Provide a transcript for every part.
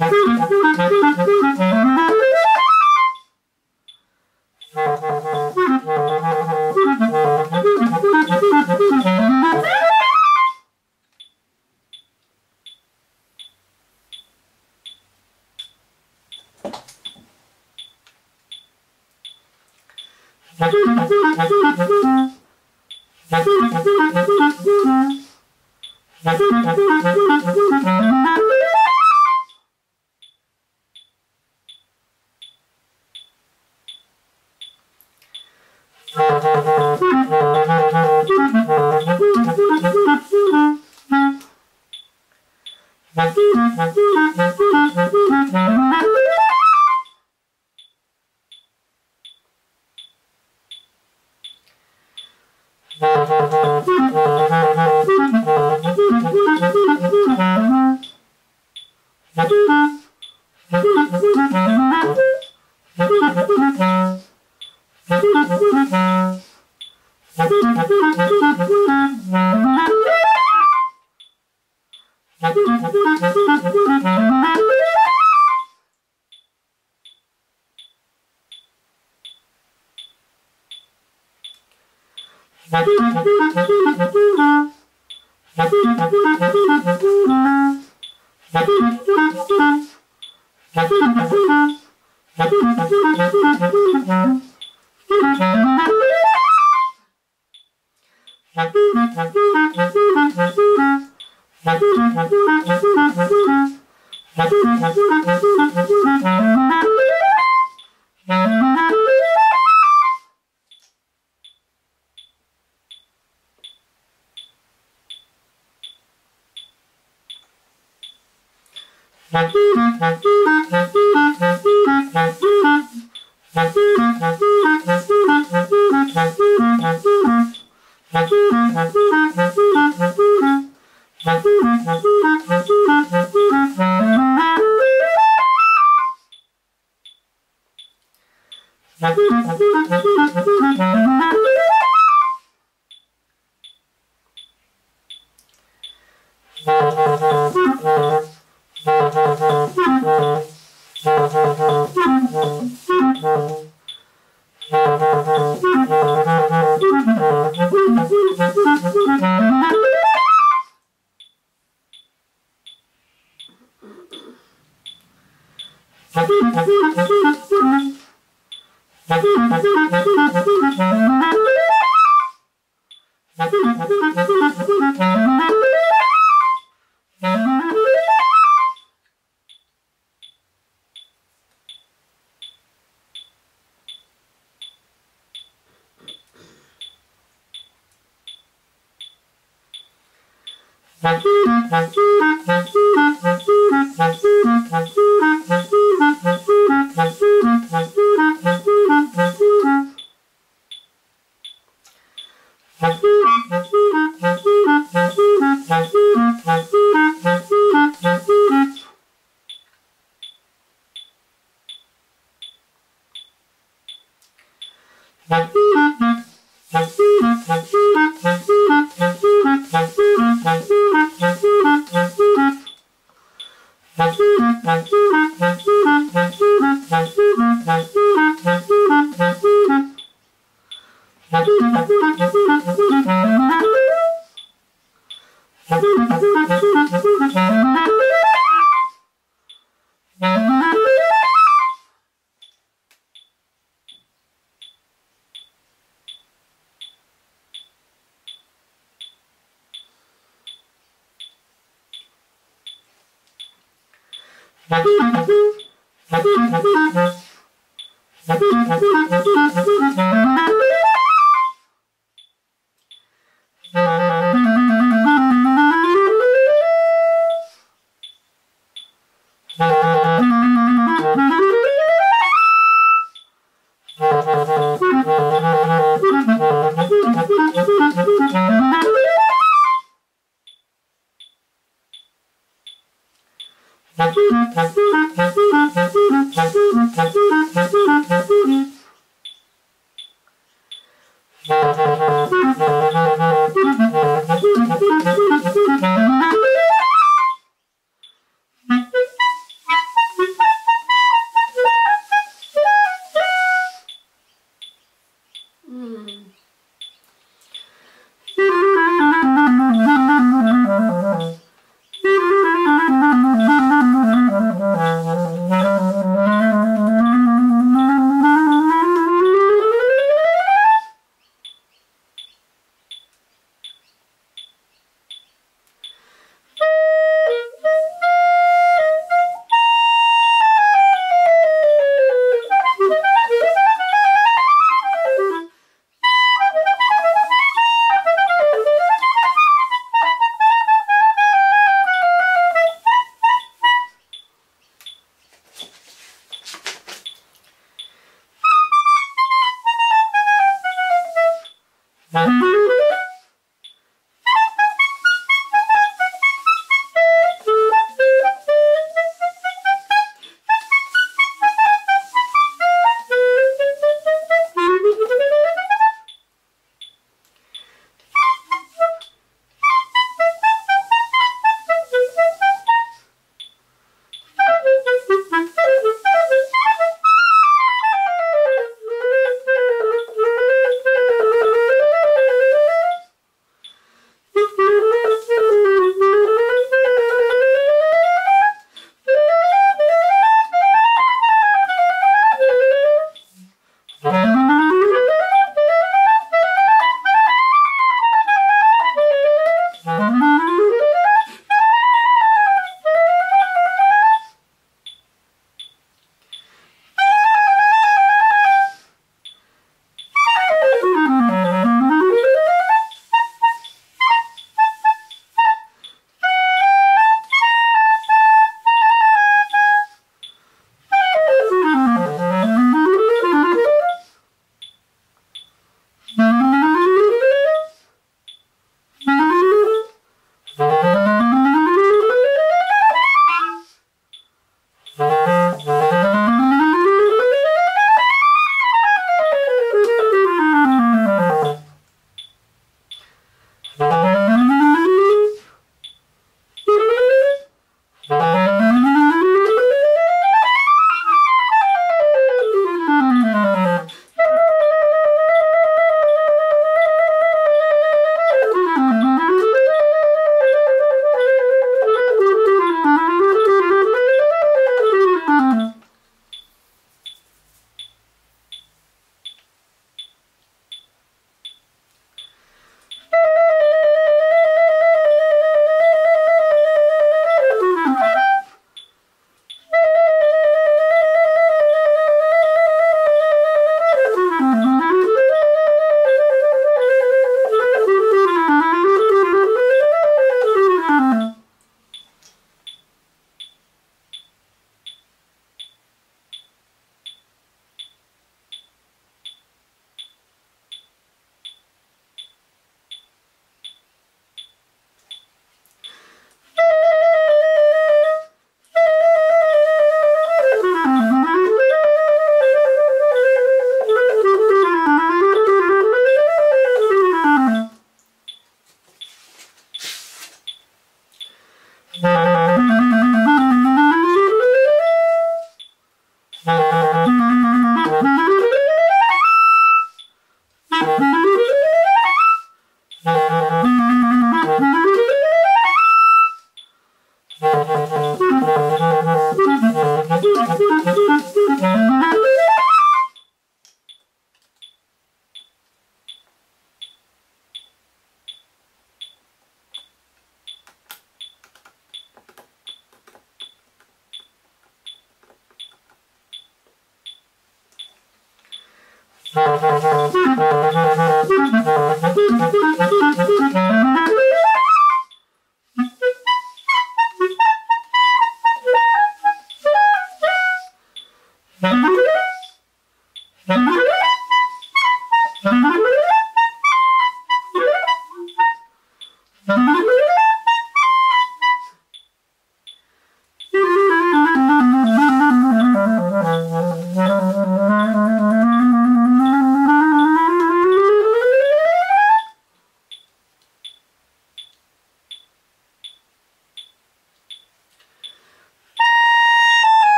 Ha ha ha ha ha ha! Musik Thank you.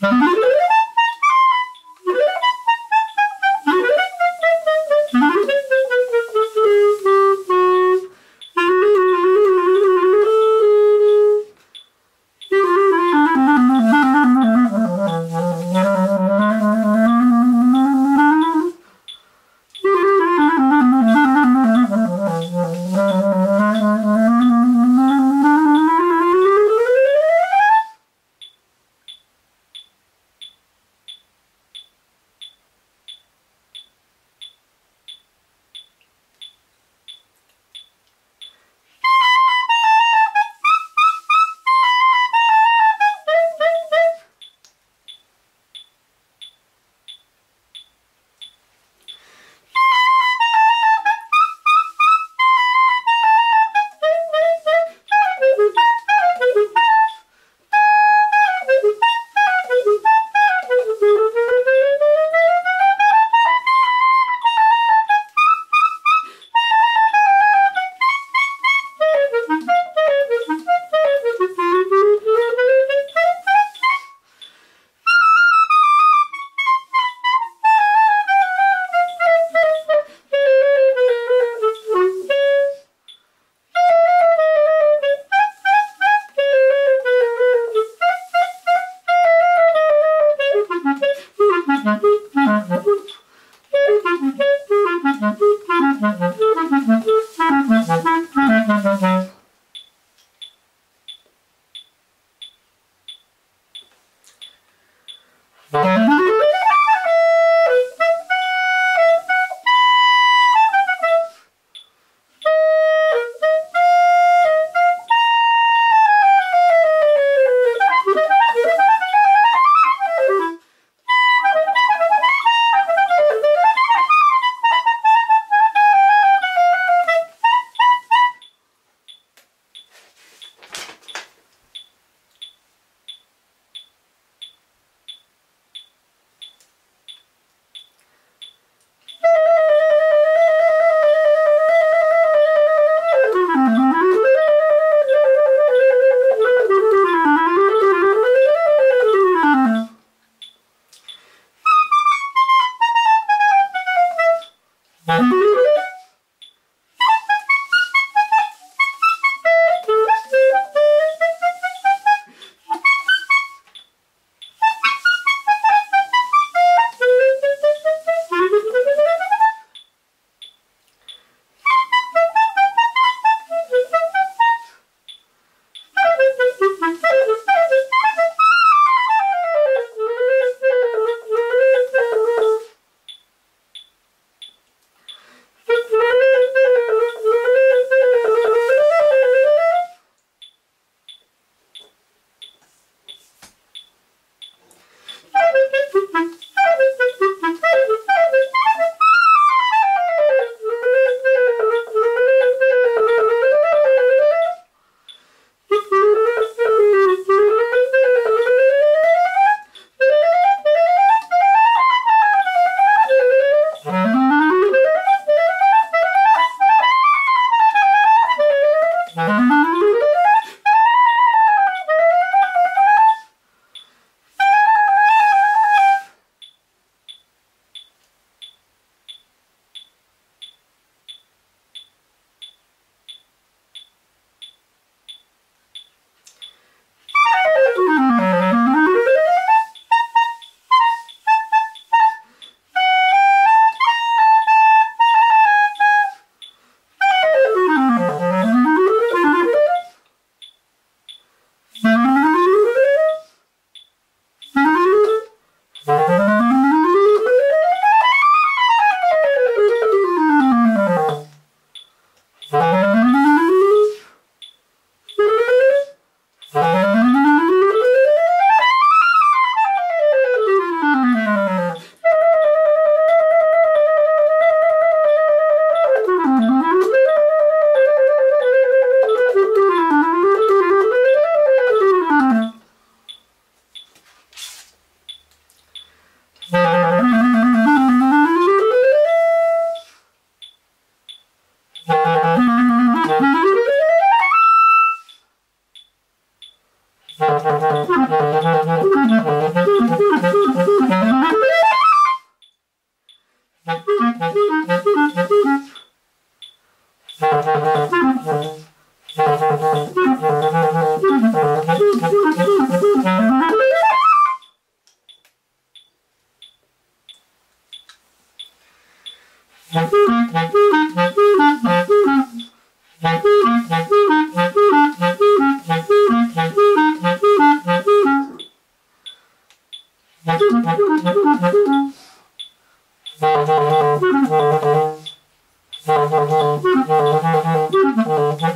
Thank you.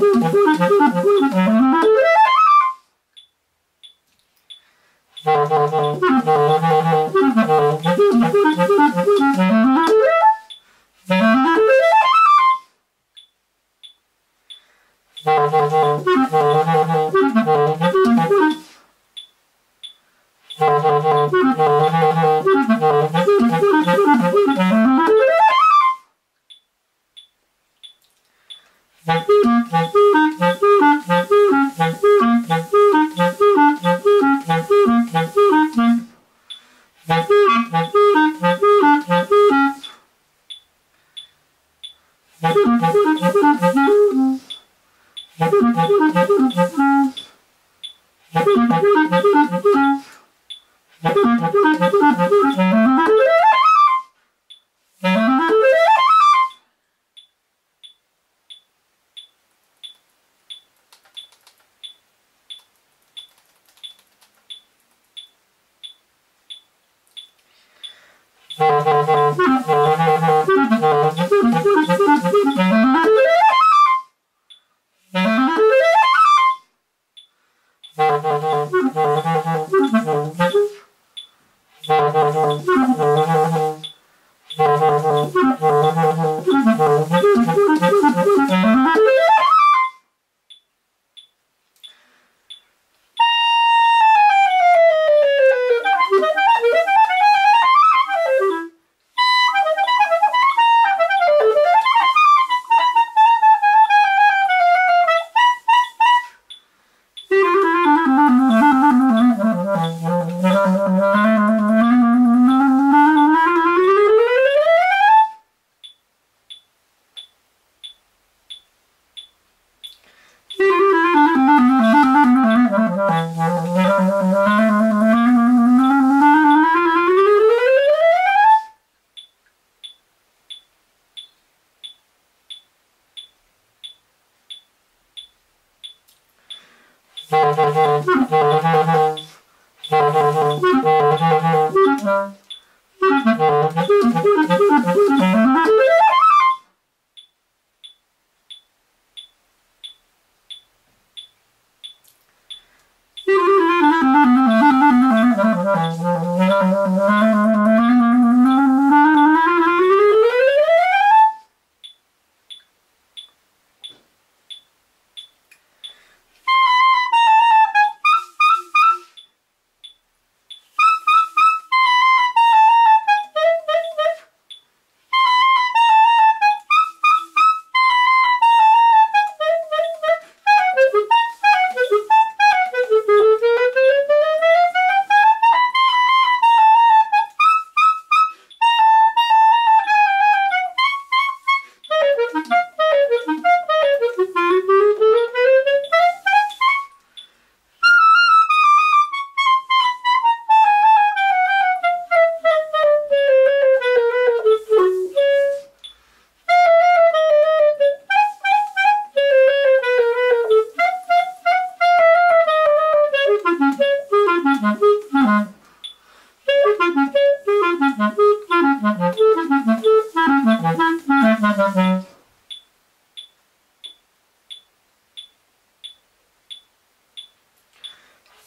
Thank you.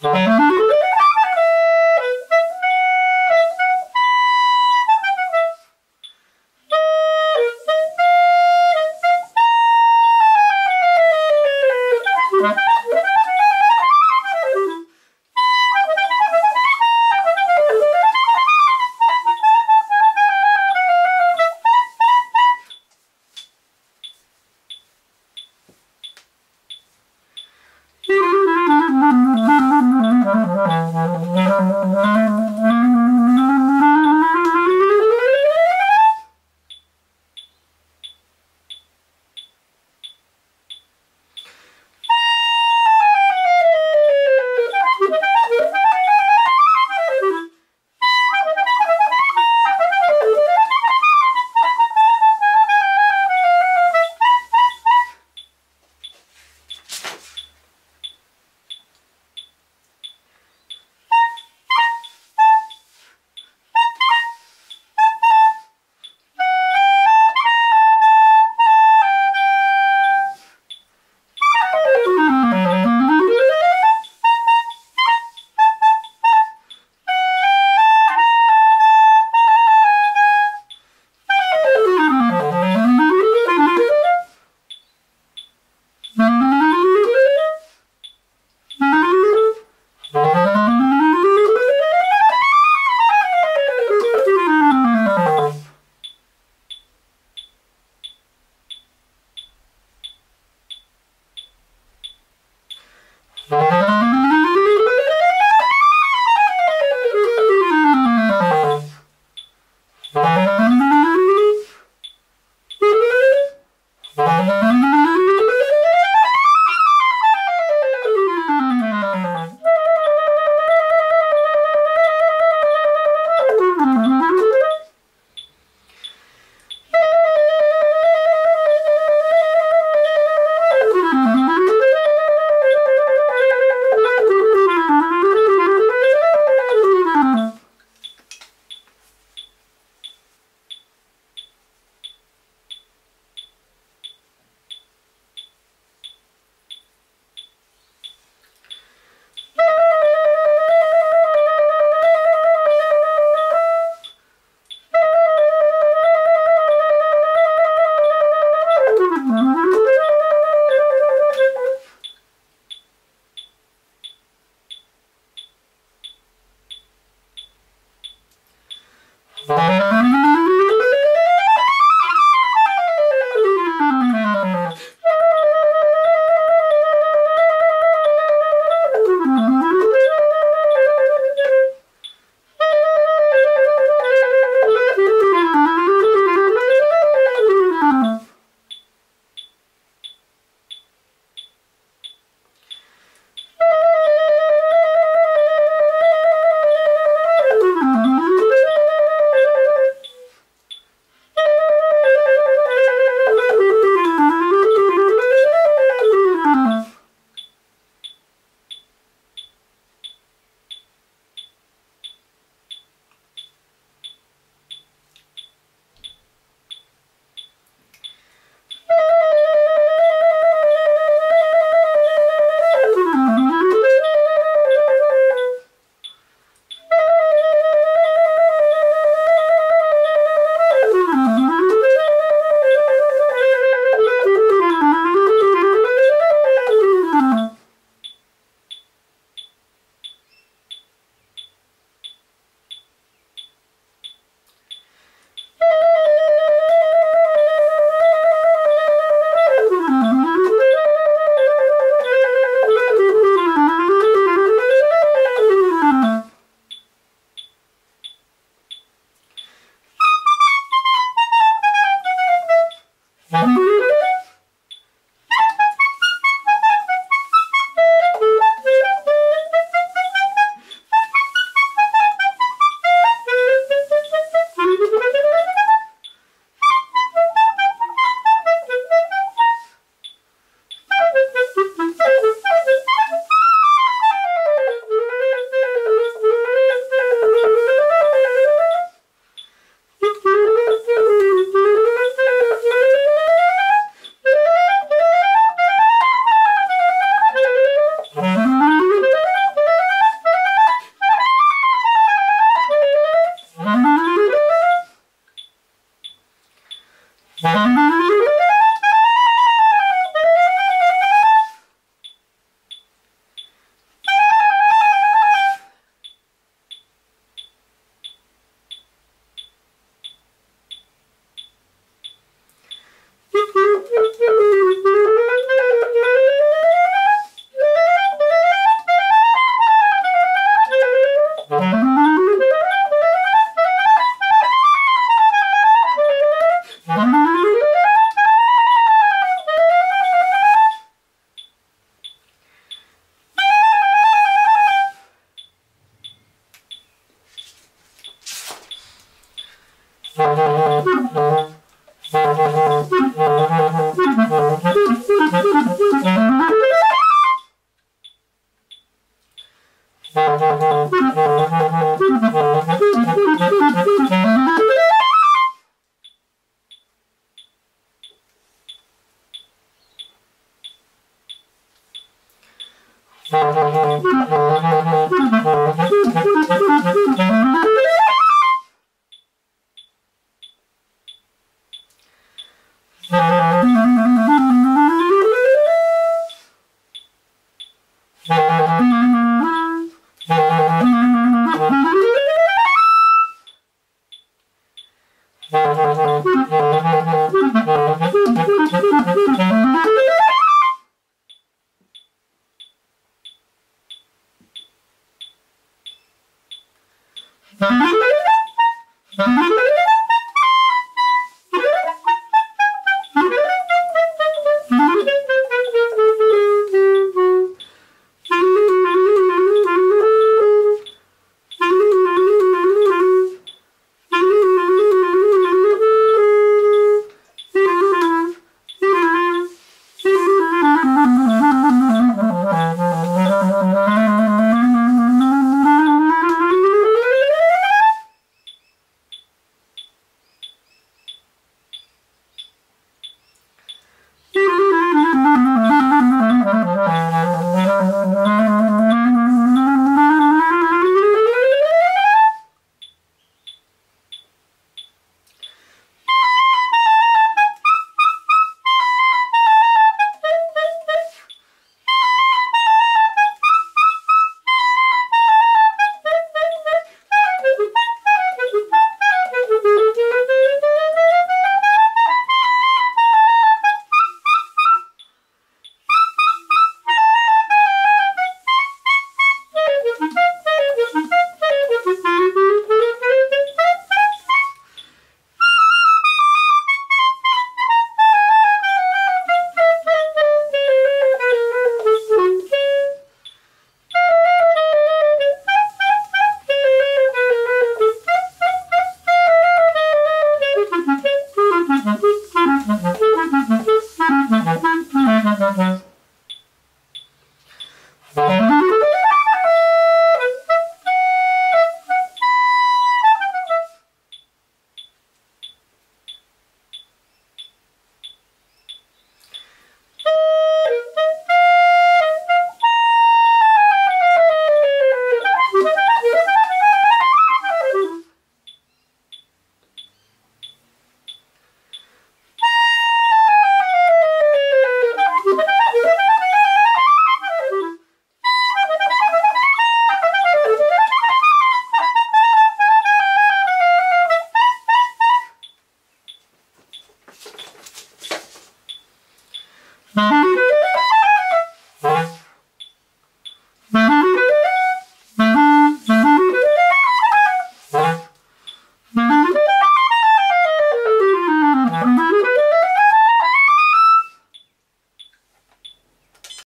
Thank you.